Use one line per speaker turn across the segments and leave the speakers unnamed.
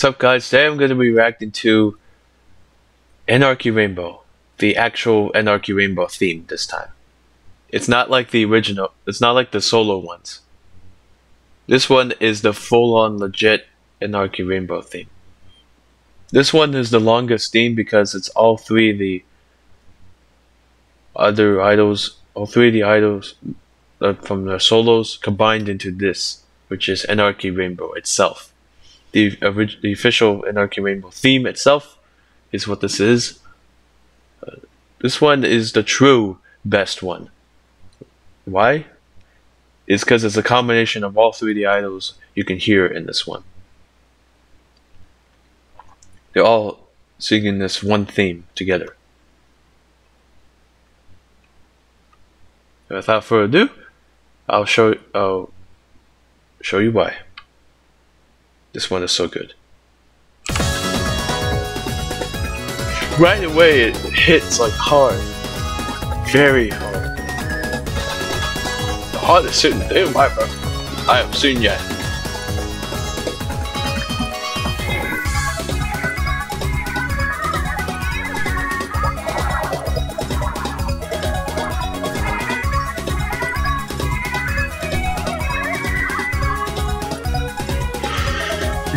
What's up guys? Today I'm going to be reacting to Anarchy Rainbow. The actual Anarchy Rainbow theme this time. It's not like the original, it's not like the solo ones. This one is the full-on legit Anarchy Rainbow theme. This one is the longest theme because it's all three of the other idols, all three of the idols uh, from their solos combined into this, which is Anarchy Rainbow itself the, the official Anarchy Rainbow theme itself is what this is. Uh, this one is the true best one. Why? It's because it's a combination of all three of the idols you can hear in this one. They're all singing this one theme together. Without further ado, I'll show I'll show you why. This one is so good. Right away, it hits like hard. Very hard. The hardest hitting thing I have seen yet.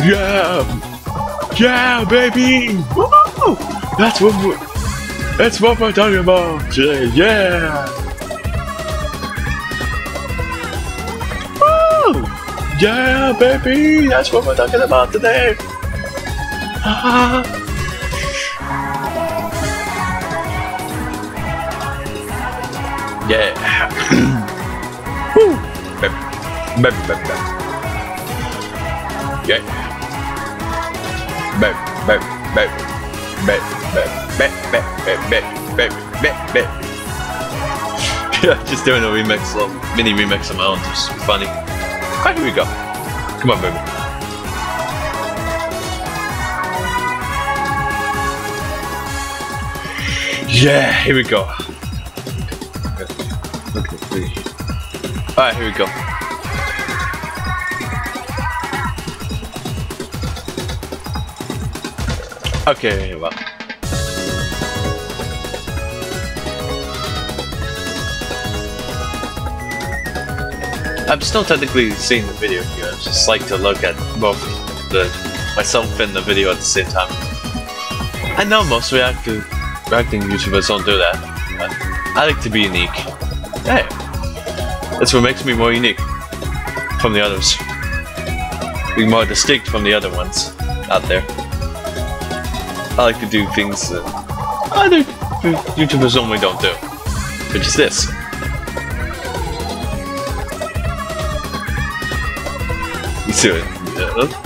Yeah! Yeah, baby! Woo! That's what we're, that's what we're talking about today. Yeah! Woo! Yeah, baby! That's what we're talking about today. Ah. yeah. Woo! Baby, baby, baby, baby. Yeah baby, baby, baby, baby, baby, baby, baby, baby, baby, baby. Yeah, just doing a remix, little mini remix of my own, just funny. Alright, here we go. Come on, baby. Yeah, here we go. Alright, here we go. Okay, well. I'm still technically seeing the video here. I just like to look at both the myself and the video at the same time. I know most reactive, reacting YouTubers don't do that, but I like to be unique. Hey, that's what makes me more unique from the others. Being more distinct from the other ones out there. I like to do things that other YouTubers normally don't do, which is this. You see it?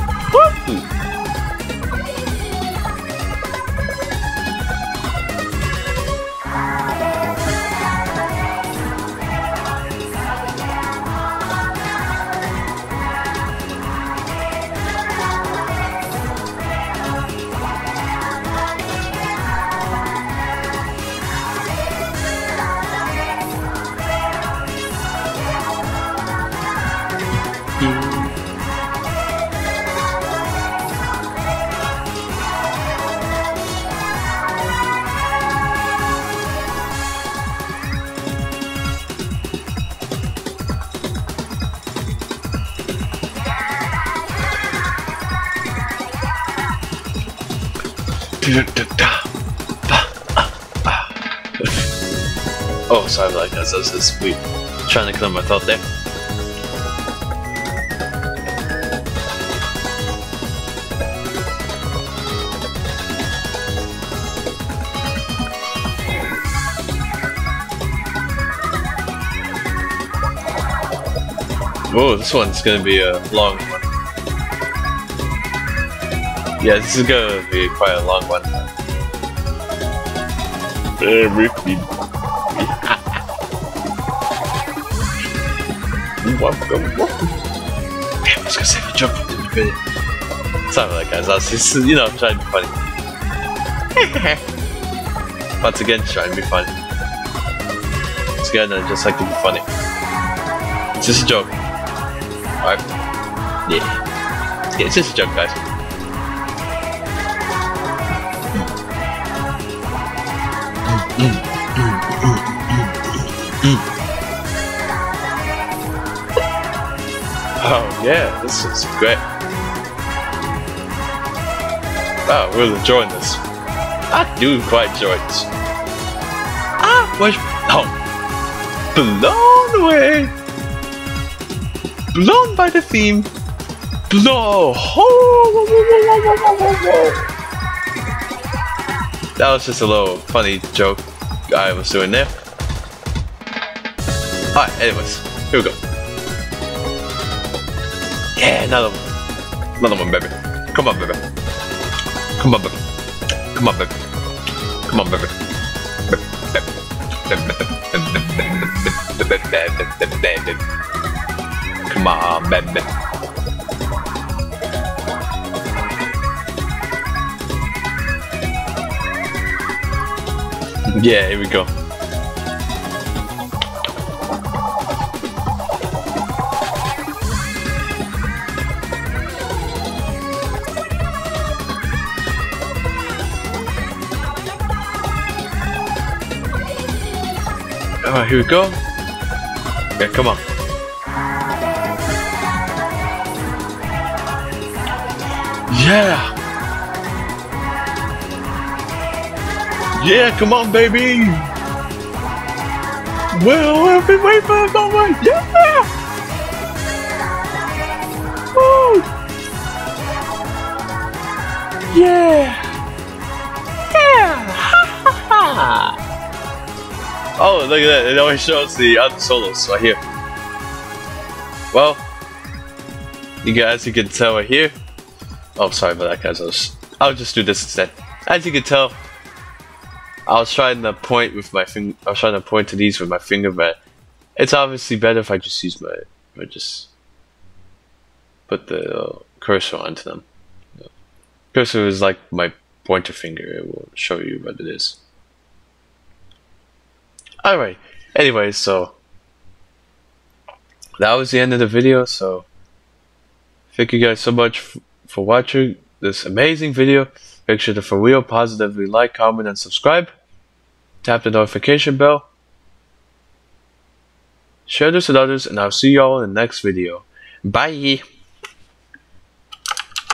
Oh, sorry about that, guys. That was just trying to clear my thought there. Oh, this one's gonna be a long one. Yeah, this is gonna be quite a long one. Very welcome, welcome. Damn, I was gonna say the jump in the video. Sorry about that, guys. I was just, you know, I'm trying to be funny. Once again, trying to be funny. Once again, I just like to be funny. It's just a joke. Alright? Yeah. Yeah, it's just a joke, guys. Yeah, this is great. Oh, we're enjoying this. I do quite enjoy this. I was oh, blown away, blown by the theme, blow. That was just a little funny joke I was doing there. Alright, anyways, here we go. Yeah, another one. Another one, baby. Come on, baby. Come on, baby. Come on, baby. Come on, baby. Come on, baby. Yeah, here we go. Alright, here we go. Yeah, come on. Yeah! Yeah, come on, baby! Well, I've been waiting for this moment! Yeah! Woo! Yeah! Yeah! Ha ha ha! Oh, look at that. It always shows the other solos right here. Well, you guys, you can tell right here. Oh, sorry about that, guys. I'll, I'll just do this instead. As you can tell, I was trying to point with my finger. I was trying to point to these with my finger, but it's obviously better if I just use my, I just put the uh, cursor onto them. Cursor is like my pointer finger. It will show you what it is. Alright. Anyway, so that was the end of the video. So thank you guys so much for watching this amazing video. Make sure to for real positively like, comment, and subscribe. Tap the notification bell. Share this with others, and I'll see y'all in the next video. Bye!